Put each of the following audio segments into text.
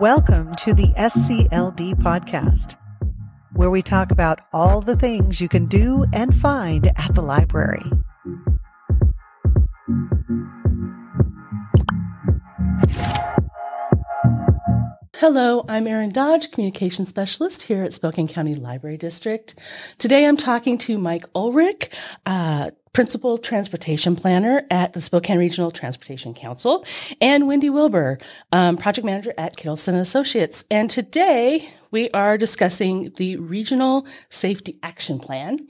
Welcome to the SCLD podcast, where we talk about all the things you can do and find at the library. Hello, I'm Erin Dodge, Communication Specialist here at Spokane County Library District. Today I'm talking to Mike Ulrich, uh, Principal Transportation Planner at the Spokane Regional Transportation Council, and Wende Wilber, um, Project Manager at Kittelson Associates. And today we are discussing the Regional Safety Action Plan,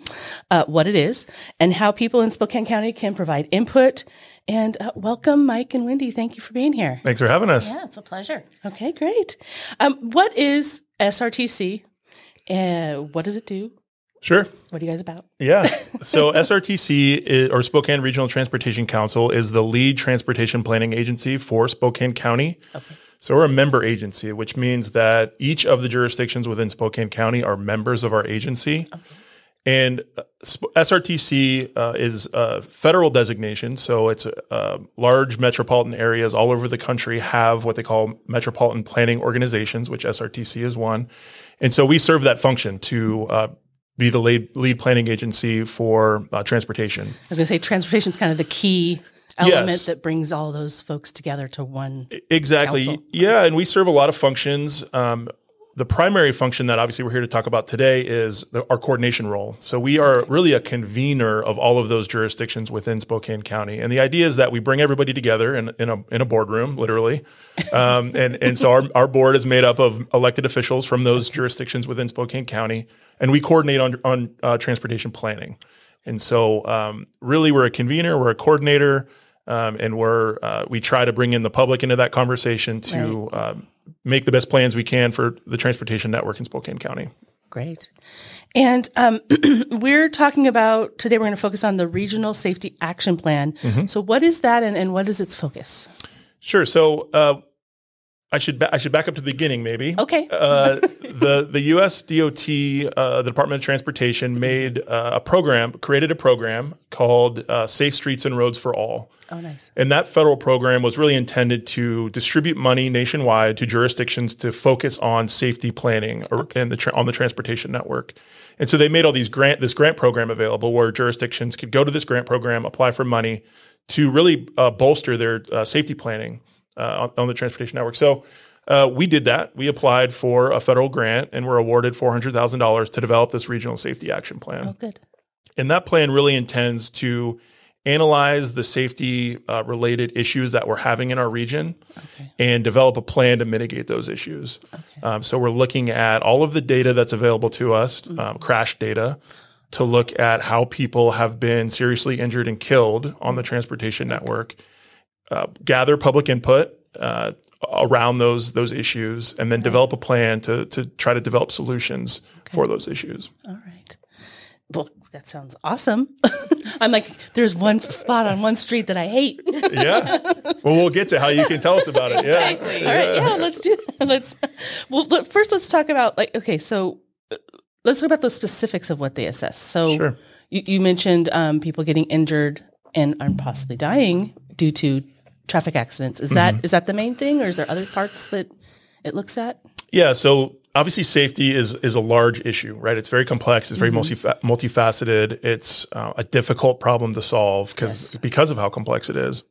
uh, what it is, and how people in Spokane County can provide input and uh, welcome, Mike and Wende. Thank you for being here. Thanks for having us. Yeah, it's a pleasure. Okay, great. Um, what is SRTC? Uh, what does it do? Sure. What are you guys about? Yeah. So SRTC is, or Spokane Regional Transportation Council is the lead transportation planning agency for Spokane County. Okay. So we're a member agency, which means that each of the jurisdictions within Spokane County are members of our agency. Okay. And uh, SRTC uh, is a federal designation, so it's uh, large metropolitan areas all over the country have what they call metropolitan planning organizations, which SRTC is one. And so we serve that function to uh, be the lead, lead planning agency for uh, transportation. I was going to say transportation is kind of the key element yes. that brings all those folks together to one. Exactly. Council. Yeah, and we serve a lot of functions. Um, the primary function that obviously we're here to talk about today is the, our coordination role. So we are really a convener of all of those jurisdictions within Spokane County, and the idea is that we bring everybody together in, in a in a boardroom, literally, um, and and so our our board is made up of elected officials from those jurisdictions within Spokane County, and we coordinate on on uh, transportation planning. And so, um, really, we're a convener, we're a coordinator, um, and we're uh, we try to bring in the public into that conversation to. Right um, make the best plans we can for the transportation network in Spokane County. Great. And um, we're talking about today, we're going to focus on the Regional Safety Action Plan. Mm-hmm. So, what is that and, and what is its focus? Sure. So, uh, I should ba- I should back up to the beginning, maybe. Okay. uh, the the U.S. DOT, uh, the Department of Transportation, made uh, a program, created a program called uh, Safe Streets and Roads for All. Oh, nice. And that federal program was really intended to distribute money nationwide to jurisdictions to focus on safety planning okay. the tra- on the transportation network. And so they made all these grant this grant program available where jurisdictions could go to this grant program, apply for money to really uh, bolster their uh, safety planning uh, on, on, the transportation network. So uh, we did that. We applied for a federal grant and were awarded four hundred thousand dollars to develop this regional safety action plan. Oh, good. And that plan really intends to analyze the safety uh, related issues that we're having in our region okay. and develop a plan to mitigate those issues. Okay. Um, so we're looking at all of the data that's available to us, mm-hmm. um, crash data, to look at how people have been seriously injured and killed on the transportation okay. network uh, gather public input uh, around those those issues, and then develop a plan to to try to develop solutions okay. for those issues. All right. Well, that sounds awesome. I'm like, there's one spot on one street that I hate. yeah. Well, we'll get to how you can tell us about it. Yeah. Exactly. Yeah. All right. Yeah. Let's do that. Let's. Well, let, first, let's talk about like. Okay, so uh, let's talk about the specifics of what they assess. So, sure. you, you mentioned um, people getting injured and, and possibly dying due to traffic accidents. Is that mm-hmm. is that the main thing, or is there other parts that it looks at? Yeah. So obviously, safety is is a large issue, right? It's very complex. It's very mm-hmm. multifaceted. It's uh, a difficult problem to solve because yes. because of how complex it is.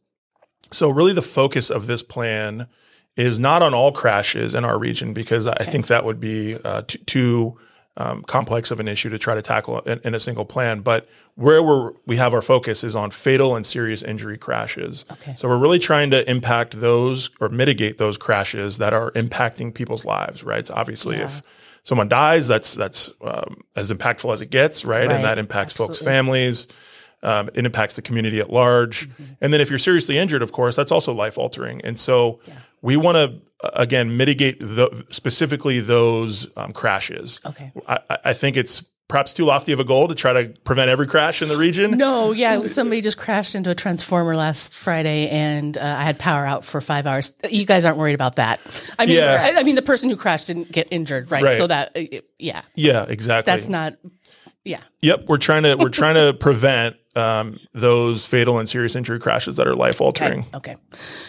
So really, the focus of this plan is not on all crashes in our region because okay. I think that would be uh, too, too um, complex of an issue to try to tackle in, in, a single plan. But where we're, we have our focus is on fatal and serious injury crashes. Okay. So we're really trying to impact those or mitigate those crashes that are impacting people's lives, right? So obviously, yeah. if someone dies, that's that's um, as impactful as it gets, right? right. And that impacts Absolutely. folks' families. Um, it impacts the community at large. Mm-hmm. And then if you're seriously injured, of course, that's also life altering. And so yeah. we want to again mitigate the, specifically those um, crashes. Okay, I, I, think it's perhaps too lofty of a goal to try to prevent every crash in the region. No, yeah, somebody just crashed into a transformer last Friday, and uh, I had power out for five hours. You guys aren't worried about that. I mean, yeah. I, I mean, the person who crashed didn't get injured, right? right. So that, yeah, yeah, exactly. That's not. Yeah. Yep. We're trying to we're trying to prevent um, those fatal and serious injury crashes that are life altering. Okay.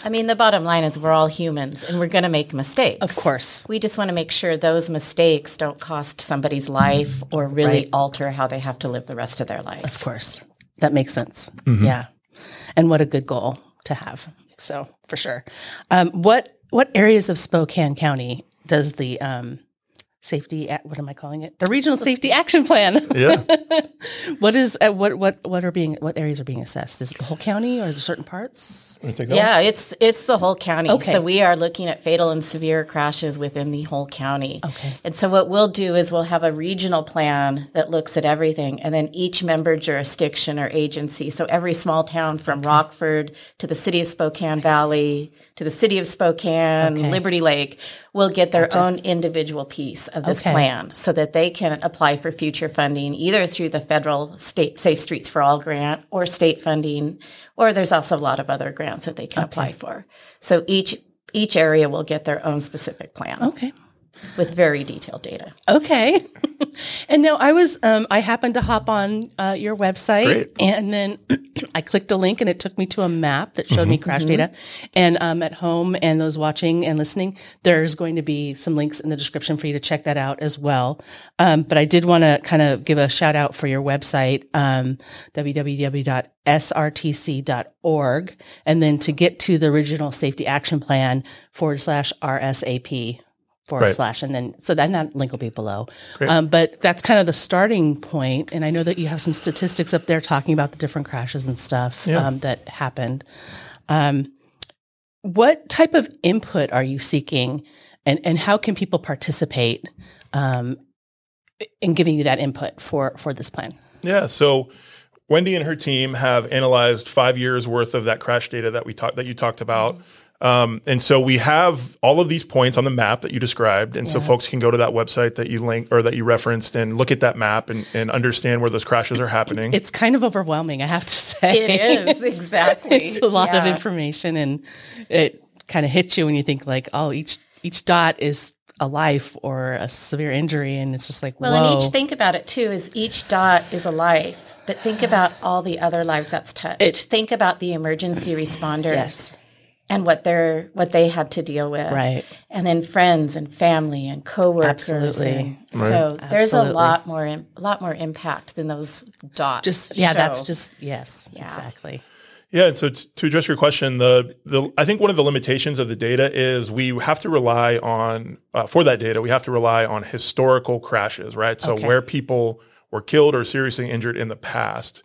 I mean, the bottom line is we're all humans and we're going to make mistakes. Of course. We just want to make sure those mistakes don't cost somebody's life or really Right. alter how they have to live the rest of their life. Of course. That makes sense. Yeah. And what a good goal to have. So for sure. Um, what what areas of Spokane County does the um, safety a- what am I calling it? The regional safety action plan. Yeah. what is uh, what what what are being what areas are being assessed? Is it the whole county or is it certain parts? Wanna take that one? Yeah, it's it's the whole county. Okay. So we are looking at fatal and severe crashes within the whole county. Okay. And so what we'll do is we'll have a regional plan that looks at everything and then each member jurisdiction or agency. So every small town from Rockford to the city of Spokane Valley to the city of Spokane, Okay. Liberty Lake will get their own individual piece of this Okay. plan so that they can apply for future funding either through the federal state Safe Streets for All grant or state funding or there's also a lot of other grants that they can apply for. So each each area will get their own specific plan Okay. With very detailed data. Okay. and now I was, um, I happened to hop on uh, your website Great. and then I clicked a link and it took me to a map that showed me crash data. And um, at home and those watching and listening, there's going to be some links in the description for you to check that out as well. Um, but I did want to kind of give a shout out for your website, um, www.srtc.org. And then to get to the original safety action plan forward slash RSAP forward Right. slash and then so then that link will be below um, but that's kind of the starting point and i know that you have some statistics up there talking about the different crashes and stuff Yeah. um, that happened um, what type of input are you seeking and, and how can people participate um, in giving you that input for for this plan Yeah. So Wende and her team have analyzed five years worth of that crash data that we talked that you talked about. Um, and so we have all of these points on the map that you described. And so folks can go to that website that you link or that you referenced and look at that map and, and understand where those crashes are happening. it's kind of overwhelming i have to say It is exactly. it's a lot of information and it kind of hits you when you think like oh each each dot is a life or a severe injury and it's just like Well, whoa and each think about it too is each dot is a life, but think about all the other lives that's touched. think about the emergency responders yes and what they're what they had to deal with, Right. And then friends and family and coworkers. Absolutely. and So there's a lot more a lot more impact than those dots. just yeah that's just yes exactly Yeah, and so t- to address your question, the the I think one of the limitations of the data is we have to rely on uh, for that data we have to rely on historical crashes, right? So Okay. where people were killed or seriously injured in the past.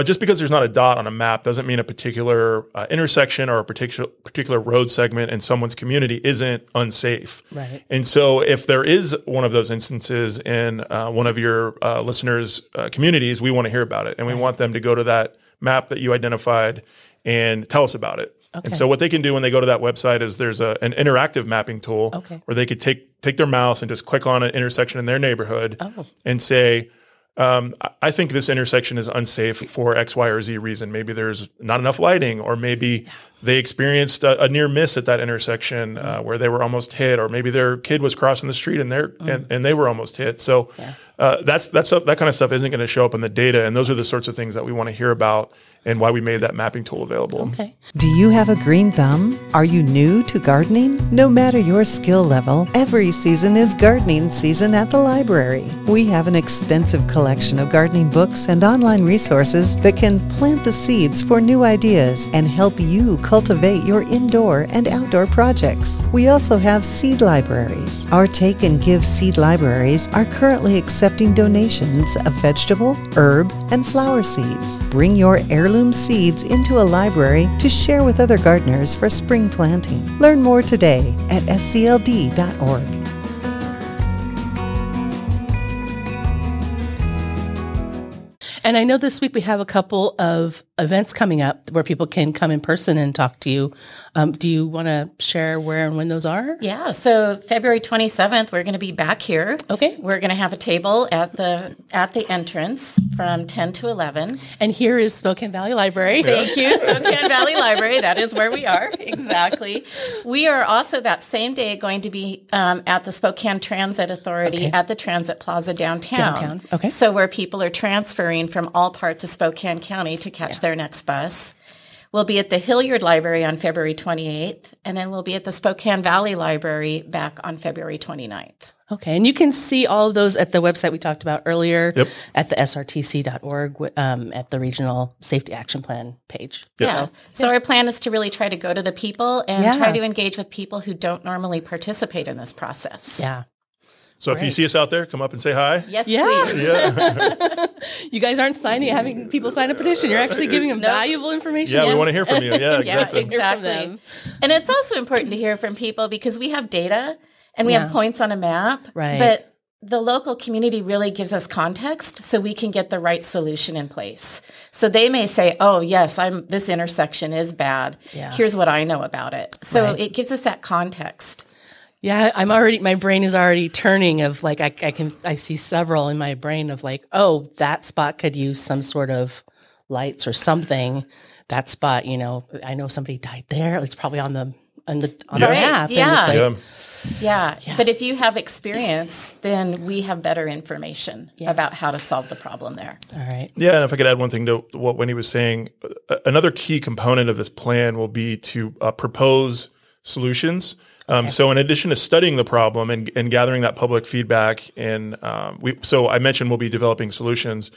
But just because there's not a dot on a map doesn't mean a particular uh, intersection or a particular particular road segment in someone's community isn't unsafe. Right. And so, if there is one of those instances in uh, one of your uh, listeners' uh, communities, we want to hear about it, and we want them to go to that map that you identified and tell us about it. Okay. And so, what they can do when they go to that website is there's a, an interactive mapping tool Okay. where they could take take their mouse and just click on an intersection in their neighborhood Oh. and say, um, I- think this intersection is unsafe for X, Y, or Z reason. Maybe there's not enough lighting, or maybe they experienced a, a near miss at that intersection uh, where they were almost hit, or maybe their kid was crossing the street and they're and, and they were almost hit. So uh, that's that's that kind of stuff isn't going to show up in the data, and those are the sorts of things that we want to hear about and why we made that mapping tool available. okay Do you have a green thumb? Are you new to gardening? No matter your skill level, every season is gardening season at the library. We have an extensive collection of gardening books and online resources that can plant the seeds for new ideas and help you cultivate your indoor and outdoor projects. We also have seed libraries. Our Take and Give seed libraries are currently accepting donations of vegetable, herb, and flower seeds. Bring your heirloom seeds into a library to share with other gardeners for spring planting. Learn more today at scld.org. and i know this week we have a couple of events coming up where people can come in person and talk to you. Um, do you want to share where and when those are? Yeah, so February 27th, we're going to be back here. Okay. We're going to have a table at the at the entrance from 10 to 11. And here is Spokane Valley Library. Thank you, Spokane Valley Library. That is where we are. Exactly. We are also that same day going to be um, at the Spokane Transit Authority Okay. at the Transit Plaza downtown. Downtown, okay. So where people are transferring from all parts of Spokane County to catch their next bus. We'll be at the Hillyard Library on February 28th, and then we'll be at the Spokane Valley Library back on February 29th. Okay, and you can see all of those at the website we talked about earlier Yep. at the srtc.org wi- um, at the Regional Safety Action Plan page. Yeah. So our plan is to really try to go to the people and Yeah. try to engage with people who don't normally participate in this process. Yeah. So if you see us out there, come up and say hi. Yes, Yeah. please. Yeah, You guys aren't signing, having people sign a petition. You're actually giving them valuable information. yeah, we want to hear from you. Yeah, Yeah, exactly. exactly. And it's also important to hear from people because we have data and we Yeah. have points on a map. Right. But the local community really gives us context so we can get the right solution in place. So they may say, "Oh, yes, I'm this intersection is bad. Yeah. Here's what I know about it." So Right. it gives us that context. Yeah, I'm already. My brain is already turning. Of like, I, I can. I see several in my brain of like, oh, that spot could use some sort of lights or something. That spot, you know, I know somebody died there. It's probably on the on the on the Right, map. yeah. Like, Yeah. Yeah. But if you have experience, then we have better information about how to solve the problem there. all right. Yeah, and if I could add one thing to what Wende was saying, uh, another key component of this plan will be to uh, propose solutions. Um, so, in addition to studying the problem and, and gathering that public feedback, and um, we, so I mentioned we'll be developing solutions.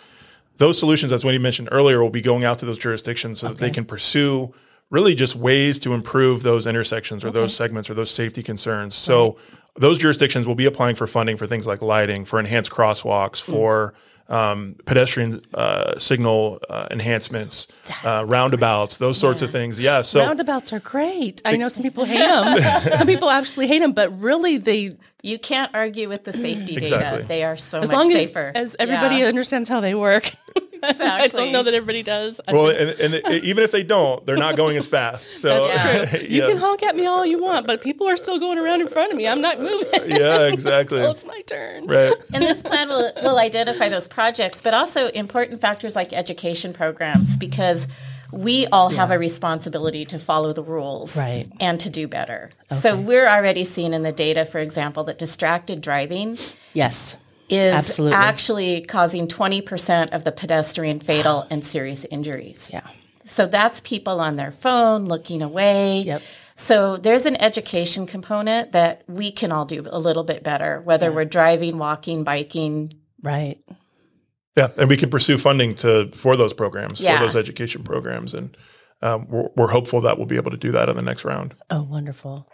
Those solutions, as Wende mentioned earlier, will be going out to those jurisdictions so that they can pursue really just ways to improve those intersections or those segments or those safety concerns. So, those jurisdictions will be applying for funding for things like lighting, for enhanced crosswalks, for um, pedestrian uh, signal uh, enhancements, uh, roundabouts, those sorts of things. Yeah. So Roundabouts are great. I know some people hate them. some people absolutely hate them, but really, they You can't argue with the safety Exactly. data. They are so as much long as safer. as everybody Yeah. understands how they work. I don't know that everybody does. I well, think and, and even if they don't, they're not going as fast. So that's true. You yeah. can honk at me all you want, but people are still going around in front of me. I'm not moving. yeah, exactly. Until it's my turn. Right. And this plan will, will identify those projects, but also important factors like education programs, because we all have a responsibility to follow the rules Right. and to do better. So we're already seeing in the data, for example, that distracted driving Yes. Is Absolutely. actually causing 20% of the pedestrian fatal and serious injuries. Yeah. So that's people on their phone looking away. Yep. So there's an education component that we can all do a little bit better, whether we're driving, walking, biking. Right. Yeah, and we can pursue funding to for those programs, Yeah. for those education programs, and um, we're, we're hopeful that we'll be able to do that in the next round. Oh, wonderful.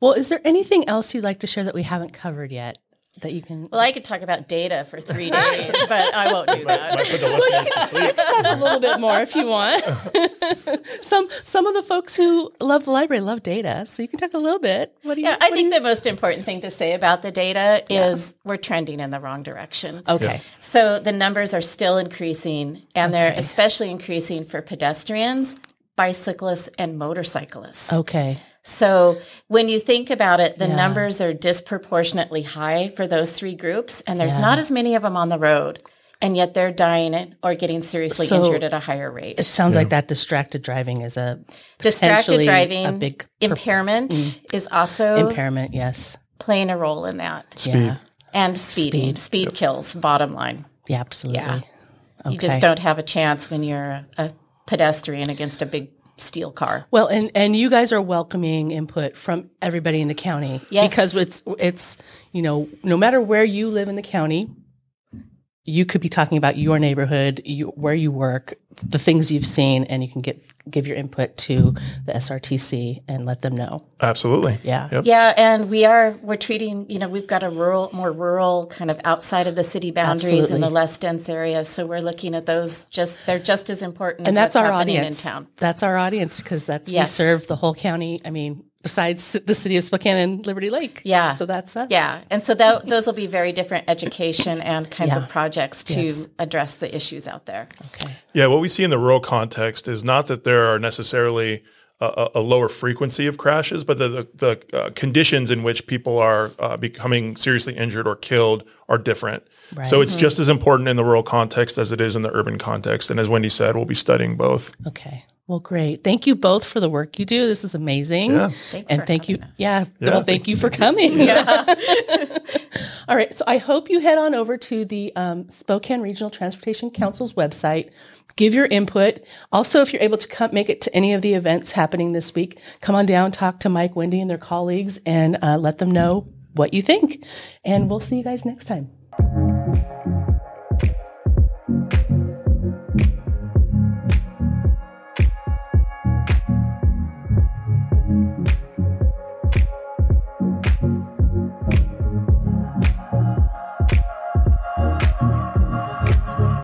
Well, is there anything else you'd like to share that we haven't covered yet that you can Well, I could talk about data for three days, but I won't do that. Might put the listeners to sleep. talk a little bit more if you want? some some of the folks who love the library love data, so you can talk a little bit. What do you? Yeah, I think you- the most important thing to say about the data is we're trending in the wrong direction. okay. So the numbers are still increasing, and they're especially increasing for pedestrians, bicyclists, and motorcyclists. Okay. So when you think about it, the numbers are disproportionately high for those three groups, and there's not as many of them on the road, and yet they're dying or getting seriously So- injured at a higher rate. It sounds like that distracted driving is a Distracted driving, a big per- impairment mm. is also impairment. Yes. playing a role in that, Yeah. and speeding. Speed. Speed kills. Bottom line, Yeah. Absolutely. Yeah. Okay. you just don't have a chance when you're a, a pedestrian against a big steel car. Well, and and you guys are welcoming input from everybody in the county Yes. because it's it's you know no matter where you live in the county, you could be talking about your neighborhood, you, where you work, the things you've seen, and you can get give your input to the SRTC and let them know. Absolutely. Yeah. Yep. Yeah, and we are we're treating you know we've got a rural more rural kind of outside of the city boundaries in the less dense areas. So we're looking at those just they're just as important And as that's what's our happening audience. in town. That's our audience because that's Yes. we serve the whole county. I mean, besides the city of Spokane and Liberty Lake. Yeah. So that's us. Yeah. And so that, those will be very different education and kinds Yeah. of projects to Yes. address the issues out there. Okay. Yeah, what we see in the rural context is not that there are necessarily a, a a lower frequency of crashes, but the, the, the uh, conditions in which people are uh, becoming seriously injured or killed are different. So it's just as important in the rural context as it is in the urban context. And as Wende said, we'll be studying both. Okay. Well, great. Thank you both for the work you do. This is amazing. Yeah. Thanks and for thank you. us. Yeah. Yeah, Well, thank you for coming. Yeah. All right. So I hope you head on over to the um, Spokane Regional Transportation Council's website. Give your input. Also, if you're able to come make it to any of the events happening this week, come on down, talk to Mike, Wende, and their colleagues, and uh, let them know what you think. And we'll see you guys next time.